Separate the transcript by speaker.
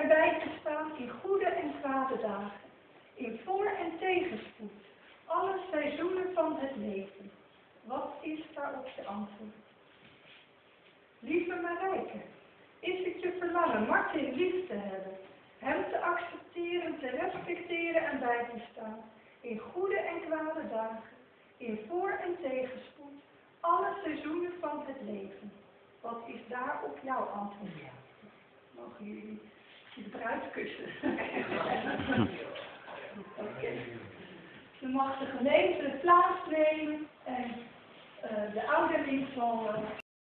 Speaker 1: erbij te staan in goede en kwade dagen, in voor- en tegenspoed, alle seizoenen van het leven. Wat is daarop je antwoord? Lieve Marijke, is het je verlangen Martin lief te hebben, hem te accepteren, te respecteren en bij te staan, in goede en kwade dagen, in voor- en tegenspoed, alle seizoenen van het leven. Wat is daarop jouw antwoord? Mogen jullie kussen? Oké. Dan mag de gemeente plaatsnemen en eh, de ouderling zal...